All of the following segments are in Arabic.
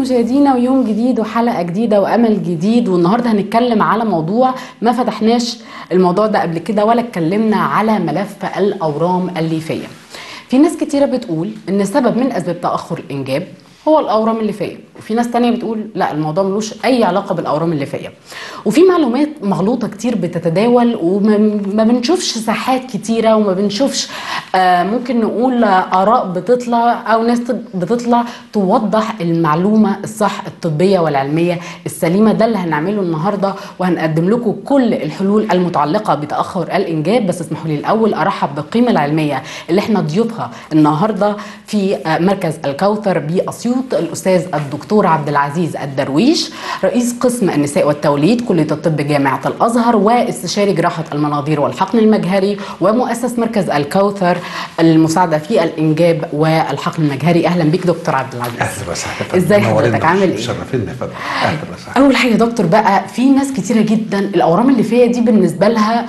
بكم مشاهدينا ويوم جديد وحلقة جديدة وأمل جديد والنهاردة هنتكلم على موضوع ما فتحناش الموضوع ده قبل كده ولا اتكلمنا على ملف الأورام الليفية. في ناس كتيرة بتقول إن سبب من أسباب تأخر الإنجاب هو الأورام الليفيه وفي ناس تانية بتقول لا الموضوع ملوش أي علاقة بالأورام الليفيه وفي معلومات مغلوطة كتير بتتداول وما بنشوفش ساحات كتيرة وما بنشوفش آه ممكن نقول آراء بتطلع أو ناس بتطلع توضح المعلومة الصح الطبية والعلمية السليمة. ده اللي هنعمله النهارده وهنقدم لكم كل الحلول المتعلقة بتأخر الإنجاب. بس اسمحوا لي الأول أرحب بالقيمة العلمية اللي إحنا ضيوفها النهارده في آه مركز الكوثر بأسيوط. الأستاذ الدكتور عبد العزيز الدرويش رئيس قسم النساء والتوليد كلية الطب جامعة الأزهر واستشاري جراحة المناظير والحقن المجهري ومؤسس مركز الكوثر المساعدة في الإنجاب والحقن المجهري. أهلا بك دكتور عبد العزيز. أهلا وسهلا. إزاي حضرتك؟ عامل إيه؟ أهلا وسهلا. أول حاجة يا دكتور بقى في ناس كتيرة جدا الأورام الليفيه دي بالنسبة لها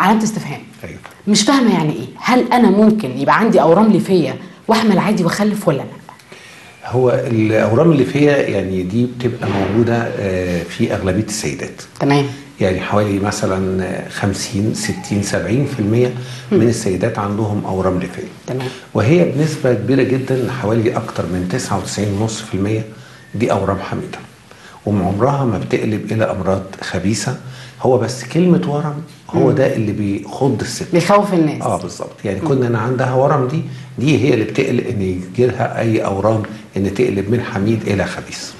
علامة استفهام. أيوه. مش فاهمة يعني إيه. هل أنا ممكن يبقى عندي أورام ليفيه وأحمل عادي وأخلف ولا لأ؟ هو الأورام الليفيه يعني دي بتبقى موجودة آه، في أغلبية السيدات. تمام. يعني حوالي مثلا 50 60 70% من السيدات عندهم أورام ليفيه تمام. وهي بنسبة كبيرة جدا حوالي أكتر من 99.5% دي أورام حميدة. وعمرها ما بتقلب إلى أمراض خبيثة هو بس كلمة ورم هو ده اللي بيخض الست. بيخوف الناس. آه بالظبط. يعني كنا أنا عندها ورم دي دي هي اللي بتقلق إن يجي لها أي أورام إن تقلب من حميد إلى خبيث.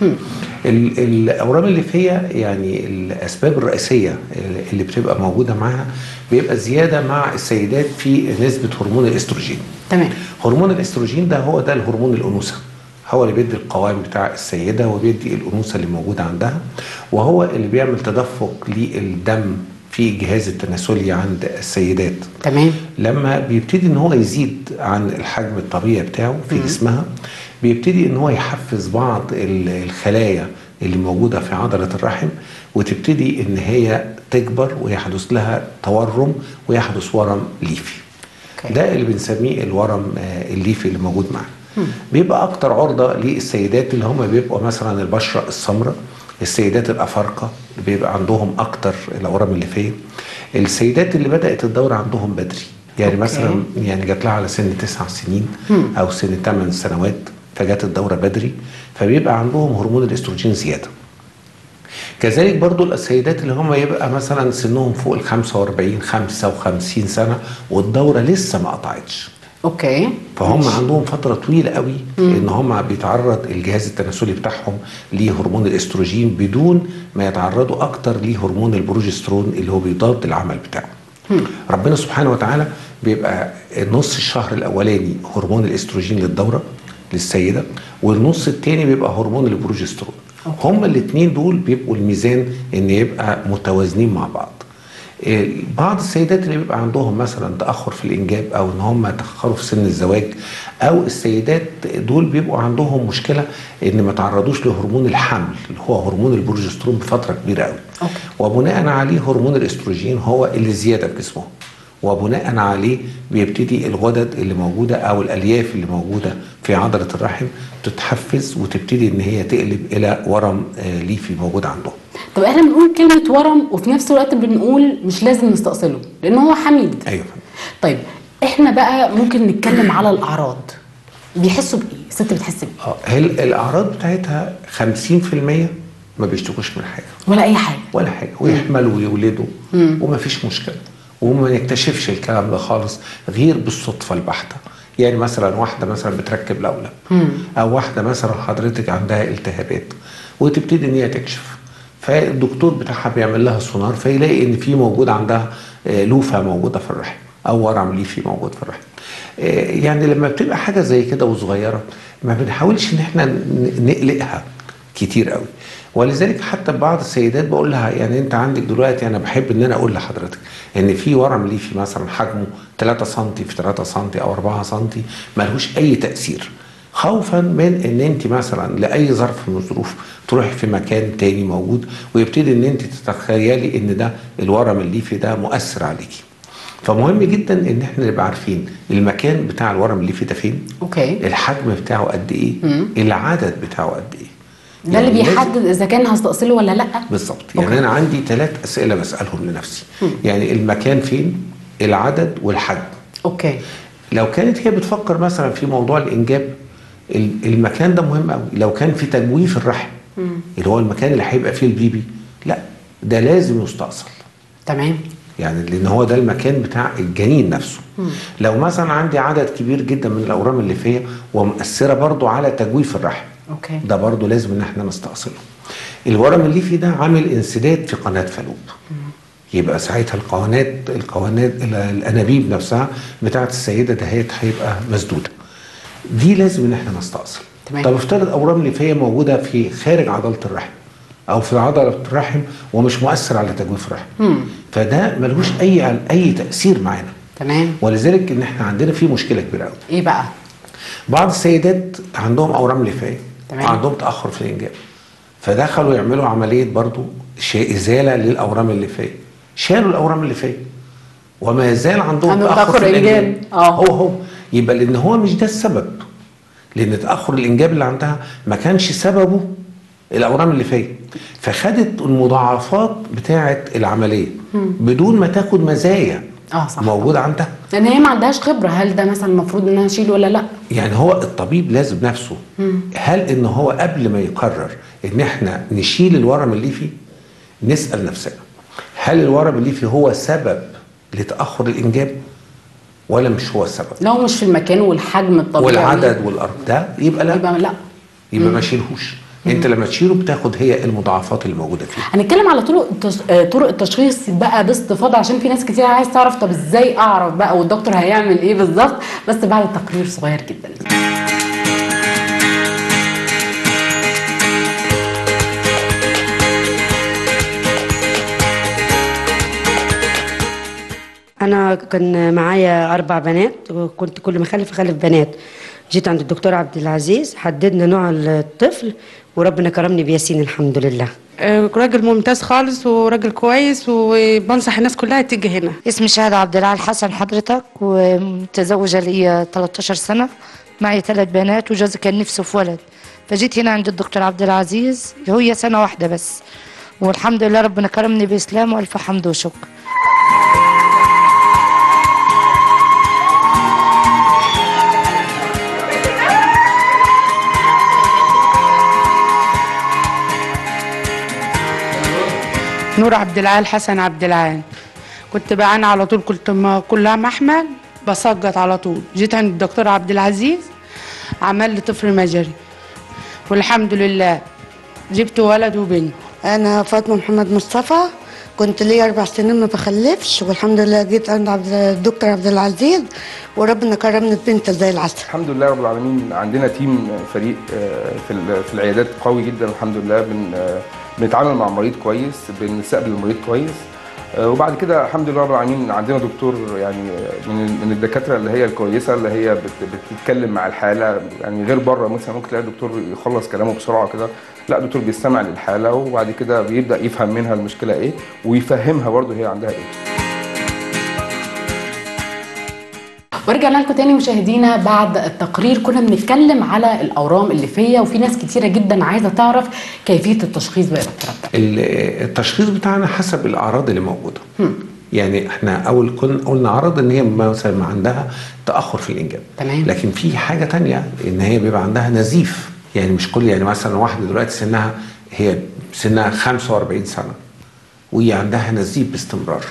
ال- الأورام اللي فيها يعني الأسباب الرئيسية اللي بتبقى موجودة معاها بيبقى زيادة مع السيدات في نسبة هرمون الإستروجين. تمام. هرمون الإستروجين ده هو ده الهرمون الأنوثة. هو اللي بيدي القوام بتاع السيدة وبيدي الأنوثة اللي موجودة عندها وهو اللي بيعمل تدفق للدم في الجهاز التناسلي عند السيدات. تمام. لما بيبتدي إن هو يزيد عن الحجم الطبيعي بتاعه في جسمها بيبتدي إن هو يحفز بعض ال- الخلايا اللي موجودة في عضلة الرحم وتبتدي إن هي تكبر ويحدث لها تورم ويحدث ورم ليفي. ده اللي بنسميه الورم آه، الليفي اللي موجود معانا. بيبقى أكتر عرضة للسيدات اللي هم بيبقوا مثلا البشرة السمراء السيدات الأفارقة بيبقى عندهم أكتر الأورام الليفيه السيدات اللي بدأت الدورة عندهم بدري. يعني okay. مثلا يعني جات لها على سن تسع سنين أو سن ثمان سنوات فجات الدورة بدري فبيبقى عندهم هرمون الأستروجين زيادة. كذلك برضو السيدات اللي هم يبقى مثلا سنهم فوق ال 45 55 سنة والدورة لسه ما قطعتش. okay. فهم عندهم فترة طويلة قوي إن هم بيتعرض الجهاز التناسلي بتاعهم لهرمون الإستروجين بدون ما يتعرضوا أكتر لهرمون البروجسترون اللي هو بيضاد العمل بتاعه. ربنا سبحانه وتعالى بيبقى نص الشهر الأولاني هرمون الإستروجين للدورة للسيدة والنص الثاني بيبقى هرمون البروجسترون. هما الاثنين دول بيبقوا الميزان إن يبقى متوازنين مع بعض. بعض السيدات اللي بيبقى عندهم مثلا تأخر في الإنجاب أو إن هم تاخروا في سن الزواج أو السيدات دول بيبقوا عندهم مشكلة إن ما تعرضوش لهرمون الحمل اللي هو هرمون البروجسترون بفترة كبيرة قوي okay. وبناء عليه هرمون الإستروجين هو اللي زيادة في جسمهم. وبناء عليه بيبتدي الغدد اللي موجودة أو الألياف اللي موجودة في عضلة الرحم تتحفز وتبتدي إن هي تقلب إلى ورم آه، ليفي موجود عندهم. طب إحنا بنقول كلمة ورم وفي نفس الوقت بنقول مش لازم نستأصله لأن هو حميد. أيوه. طيب إحنا بقى ممكن نتكلم على الأعراض. بيحسوا بإيه؟ الست بتحس بإيه؟ آه هي الأعراض بتاعتها 50% ما بيشتكوش من حاجة. ولا أي حاجة. ولا حاجة. ويحملوا ويولدوا وما فيش مشكلة. وما نكتشفش الكلام ده خالص غير بالصدفة البحتة. يعني مثلا واحدة مثلا بتركب لولب. أو واحدة مثلا حضرتك عندها التهابات. وتبتدي إن هي تكشف. فالدكتور بتاعها بيعمل لها سونار فيلاقي إن في موجود عندها آه، لوفة موجودة في الرحم أو ورم ليفي موجود في الرحم. آه، يعني لما بتبقى حاجة زي كده وصغيرة ما بنحاولش إن إحنا نقلقها كتير قوي. ولذلك حتى بعض السيدات بقول لها يعني أنت عندك دلوقتي أنا بحب إن أنا أقول لحضرتك إن في ورم ليفي مثلا حجمه 3 سم في 3 سم أو 4 سم ملهوش أي تأثير. خوفا من إن أنت مثلا لأي ظرف من الظروف تروحي في مكان تاني موجود ويبتدي إن أنت تتخيلي إن ده الورم الليفي ده مؤثر عليكي. فمهم جدا إن إحنا نبقى عارفين المكان بتاع الورم الليفي ده فين okay. الحجم بتاعه قد إيه العدد بتاعه قد إيه. ده اللي يعني لازم- بيحدد إذا كان هستأصله ولا لأ. بالظبط. يعني okay. أنا عندي ثلاث أسئلة بسألهم لنفسي. يعني المكان فين العدد والحجم. okay. لو كانت هي بتفكر مثلا في موضوع الإنجاب ال- المكان ده مهم قوي. لو كان في تجويف الرحم اللي هو المكان اللي هيبقى فيه البيبي لا ده لازم يستأصل. تمام. يعني لأن هو ده المكان بتاع الجنين نفسه. لو مثلا عندي عدد كبير جدا من الأورام الليفيه ومؤثرة برضو على تجويف الرحم okay. ده برضو لازم إن إحنا نستأصله. الورم الليفي ده عامل انسداد في قناة فالوب. يبقى ساعتها القناه القناه الأنابيب نفسها بتاعت السيدة دهيت هيبقى مسدودة. دي لازم إن إحنا نستأصل. تمام. طب افترض أورام ليفيه موجودة في خارج عضلة الرحم أو في عضلة الرحم ومش مؤثر على تجويف الرحم. فده ملوش أي أي تأثير معانا. تمام. ولذلك إن إحنا عندنا في مشكلة كبيرة قوي إيه بقى؟ بعض السيدات عندهم أورام ليفيه تمام. عندهم تأخر في الإنجاب. فدخلوا يعملوا عملية برضو إزالة للأورام الليفيه شالوا الأورام الليفيه وما يزال عندهم تأخر تأخر في الإنجاب. آه. هو هو. يبقى لأن هو مش ده السبب. لأن تأخر الإنجاب اللي عندها ما كانش سببه الأورام الليفيه فخدت المضاعفات بتاعه العملية بدون ما تاخد مزايا آه صح. موجودة عندها. لأن هي ما عندهاش خبرة. هل ده مثلا المفروض إنها اشيله ولا لأ؟ يعني هو الطبيب لازم نفسه. هل إن هو قبل ما يقرر إن إحنا نشيل الورم الليفي نسأل نفسنا. هل الورم الليفي هو سبب لتأخر الإنجاب؟ ولا مش هو السبب. لو مش في المكان والحجم الطبيعي. والعدد والأرض ده يبقى لا. يبقى لا. يبقى ما شيلهوش انت لما تشيله بتاخد هي المضاعفات اللي موجوده فيه. هنتكلم على طرق. آه، طرق التشخيص بقى باستفاضة عشان في ناس كتير عايز تعرف طب إزاي أعرف بقى والدكتور هيعمل إيه بالظبط. بس بعد تقرير صغير جدا. أنا كان معايا أربع بنات وكنت كل ما أخلف أخلف بنات. جيت عند الدكتور عبد العزيز حددنا نوع الطفل وربنا كرمني بياسين الحمد لله. آه، راجل ممتاز خالص وراجل كويس وبنصح الناس كلها تيجي هنا. اسمي شهادة عبد العال حسن حضرتك ومتزوجة لي 13 سنة معي ثلاث بنات وجوزي كان نفسه في ولد. فجيت هنا عند الدكتور عبد العزيز هي سنة واحدة بس. والحمد لله ربنا كرمني بإسلام وألف حمد وشكر. نور عبد العال حسن عبد العال. كنت بعاني على طول كنت ما كلها محمل بسقط على طول. جيت عند الدكتور عبد العزيز عمل لي طفل مجري. والحمد لله جبت ولد وبنت. أنا فاطمة محمد مصطفى كنت لي أربع سنين ما بخلفش والحمد لله جيت عند عبد الدكتور عبد العزيز وربنا كرمني ببنت زي العسل. الحمد لله رب العالمين عندنا تيم فريق آه، في العيادات قوي جدا الحمد لله بن آه، بنتعامل مع المريض كويس بنستقبل المريض كويس. آه، وبعد كده الحمد لله رب العالمين عندنا دكتور يعني من من الدكاترة اللي هي الكويسة اللي هي بت- بتتكلم مع الحالة. يعني غير بره مثلا ممكن تلاقي الدكتور يخلص كلامه بسرعة كده لا الدكتور بيستمع للحالة وبعد كده بيبدأ يفهم منها المشكلة إيه ويفهمها برضه هي عندها إيه. ورجعنا لكم تاني مشاهدينا بعد التقرير. كنا بنتكلم على الأورام الليفيه وفي ناس كتيرة جدا عايزة تعرف كيفية التشخيص بقى. التشخيص بتاعنا حسب الأعراض اللي موجودة. يعني إحنا أول كنا قلنا عرض إن هي مثلا ما عندها تأخر في الإنجاب. تمام. لكن في حاجة تانية إن هي بيبقى عندها نزيف. يعني مش كل يعني مثلا واحدة دلوقتي سنها هي سنها 45 سنة وهي عندها نزيف باستمرار.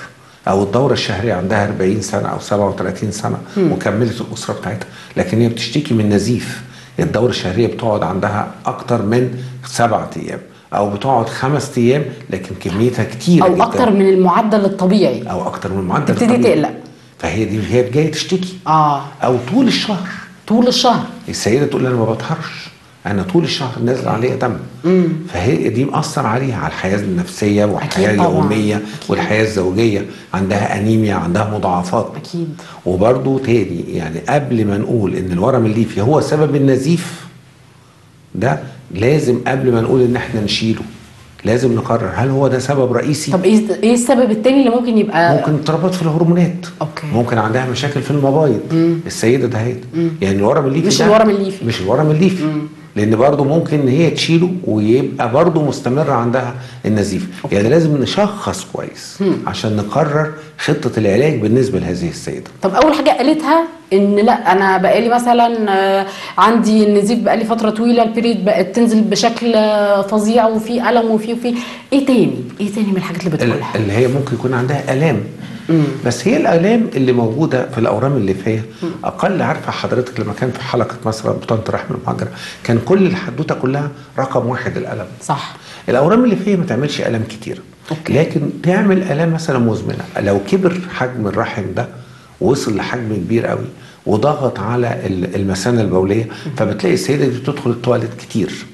أو الدورة الشهرية عندها 40 سنة أو 37 سنة وكملت الأسرة بتاعتها. لكن هي بتشتكي من نزيف. الدورة الشهرية بتقعد عندها أكتر من سبعة أيام أو بتقعد خمس أيام لكن كميتها كتيرة أو جدا. أكتر من المعدل الطبيعي. أو أكتر من المعدل تبتدي الطبيعي. تقلق. فهي دي هي جاية تشتكي. آه. أو طول الشهر. طول الشهر. السيدة تقول أنا ما بطهرش. أنا طول الشهر نازل عليا دم. فهي دي مأثر عليها على الحياة النفسية والحياة. اليومية والحياة الزوجية. عندها أنيميا عندها مضاعفات. أكيد. وبرضه تاني يعني قبل ما نقول إن الورم الليفي هو سبب النزيف ده لازم قبل ما نقول إن إحنا نشيله لازم نقرر هل هو ده سبب رئيسي؟ طب إيه إيه السبب التاني اللي ممكن يبقى؟ ممكن اضطرابات في الهرمونات. okay. ممكن عندها مشاكل في المبايض. السيدة دهيت. يعني الورم الليفي مش الورم الليفي. مش الورم الليفي لأن برضه ممكن إن هي تشيله ويبقى برضه مستمر عندها النزيف. يعني لازم نشخص كويس عشان نقرر خطة العلاج بالنسبة لهذه السيدة. طب أول حاجة قالتها إن لا أنا بقالي مثلا آه، عندي النزيف بقالي فترة طويلة ال period بقت تنزل بشكل آه، فظيع وفي ألم وفي وفي. إيه تاني؟ إيه تاني من الحاجات اللي ال- بتقولها؟ اللي هي ممكن يكون عندها آلام. بس هي الآلام اللي موجودة في الأورام الليفيه أقل عارفة حضرتك لما كان في حلقة مثلا بطانه رحم المهاجره كان كل الحدوتة كلها رقم واحد الألم. صح. الأورام الليفيه ما تعملش آلام كتير. okay. لكن تعمل آلام مثلا مزمنة. لو كبر حجم الرحم ده وصل لحجم كبير قوي وضغط على ال- المثانة البولية فبتلاقي السيدة دي بتدخل التواليت كتير.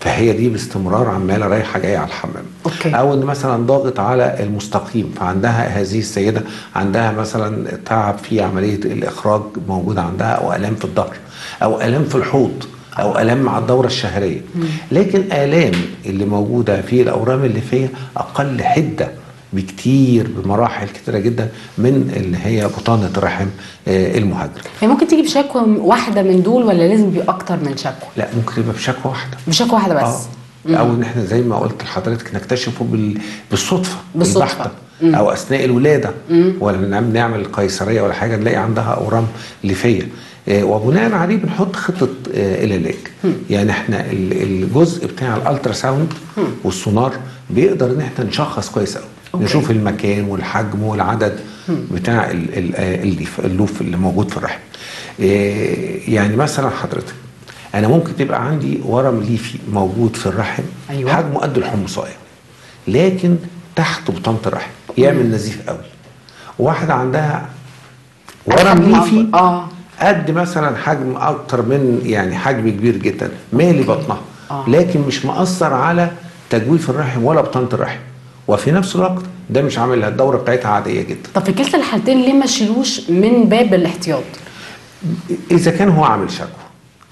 فهي دي باستمرار عمالة رايحة جاية على الحمام. okay. أو إن مثلا ضاغط على المستقيم فعندها هذه السيدة عندها مثلا تعب في عملية الإخراج موجودة عندها أو ألام في الظهر أو ألام في الحوض أو ألام مع الدورة الشهرية. لكن آلام اللي موجودة في الأورام الليفيه أقل حدة بكتير بمراحل كتيرة جدا من اللي هي بطانة الرحم آه، المهاجره هي ممكن تيجي بشكوى واحدة من دول ولا لازم يبقى أكتر من شكوى؟ لا ممكن يبقى بشكوى واحدة. بشكوى واحدة بس. آه. أو إن إحنا زي ما قلت لحضرتك نكتشفه بال... بالصدفة بالصدفة. البحتة. أو أثناء الولادة. ولا نعم- نعمل قيصرية ولا حاجة نلاقي عندها أورام ليفية. آه، وبناء عليه بنحط خطة آه، العلاج يعني إحنا ال- الجزء بتاع ال ultrasound والسونار بيقدر إن إحنا نشخص كويس قوي okay. نشوف المكان والحجم والعدد بتاع الليف اللي موجود في الرحم آه، يعني مثلا حضرتك أنا ممكن تبقى عندي ورم ليفي موجود في الرحم أيوة. حجمه قد الحمصايه لكن تحت بطانه الرحم يعمل نزيف قوي واحدة عندها ورم ليفي. آه. قد مثلا حجم أكتر من يعني حجم كبير جدا مالي بطنها آه. لكن مش مأثر على تجويف الرحم ولا بطانه الرحم وفي نفس الوقت ده مش عامل الدورة بتاعتها عادية جدا. طب في كلتا الحالتين ليه ما شيلوش من باب الاحتياط؟ إذا كان هو عامل شكوى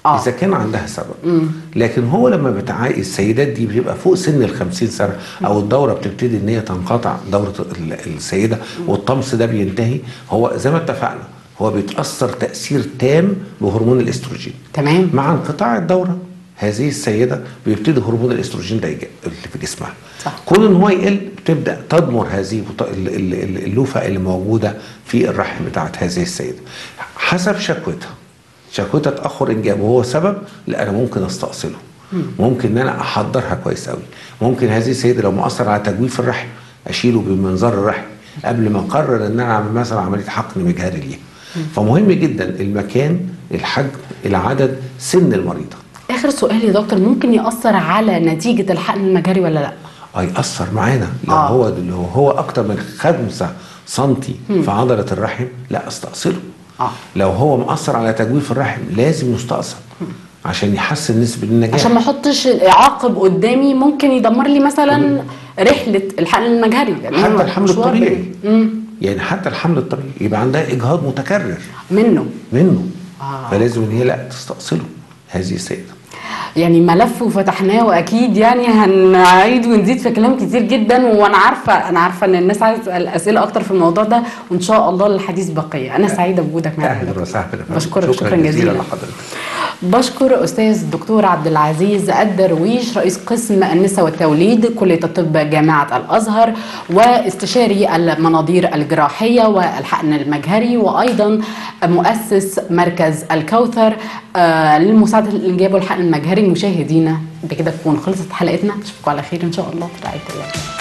آه. إذا كان عندها سبب. لكن هو لما بتع... السيدات دي بتبقى فوق سن ال 50 سنة أو الدورة بتبتدي إن هي تنقطع دورة ال- السيدة والطمس ده بينتهي هو زي ما اتفقنا هو بيتأثر تأثير تام بهرمون الإستروجين. تمام. مع انقطاع الدورة. هذه السيدة بيبتدي هرمون الاستروجين ده اللي في جسمها. صح. كون إن هو يقل بتبدأ تضمر هذه اللوفة اللي موجودة في الرحم بتاعت هذه السيدة. حسب شكوتها. شكوتها تأخر إنجاب وهو سبب لا أنا ممكن أستأصله. ممكن إن أنا أحضرها كويس قوي ممكن هذه السيدة لو مؤثر على تجويف الرحم أشيله بمنظار الرحم قبل ما أقرر إن أنا أعمل مثلا عملية حقن مجهري ليها. فمهم جدا المكان الحجم العدد سن المريضة. آخر سؤال يا دكتور ممكن يأثر على نتيجة الحقن المجهري ولا لأ؟ آه يأثر معانا. لو آه. هو لو هو أكتر من خمسة سنتي في عضلة الرحم لأ أستأصله. آه. لو هو مأثر على تجويف الرحم لازم يستأصل عشان يحسن نسبة النجاح. عشان ما أحطش عاقب قدامي ممكن يدمر لي مثلا رحلة الحقن المجهري يعني حتى الحمل الطبيعي. مم. يعني حتى الحمل الطبيعي يبقى عندها إجهاض متكرر. منه. منه. آه. فلازم إن هي لأ تستأصله هذه السيدة. يعني ملف وفتحناه وأكيد يعني هنعيد ونزيد في كلام كتير جدا وأنا عارفة أنا عارفة إن الناس عايزة تسأل أسئلة أكتر في الموضوع ده وإن شاء الله الحديث بقية. أنا سعيدة بوجودك معانا أهلا وسهلا. يا فندم. بشكرك شكرا جزيلا. لحضرتك. بشكر أستاذ الدكتور عبد العزيز الدرويش رئيس قسم النساء والتوليد كلية الطب جامعة الأزهر واستشاري المناظير الجراحية والحقن المجهري وأيضا مؤسس مركز الكوثر آه، للمساعده الإنجاب والحقن المجهري. مشاهدينا بكده تكون خلصت حلقتنا. نشوفكم على خير إن شاء الله في رعاية الله.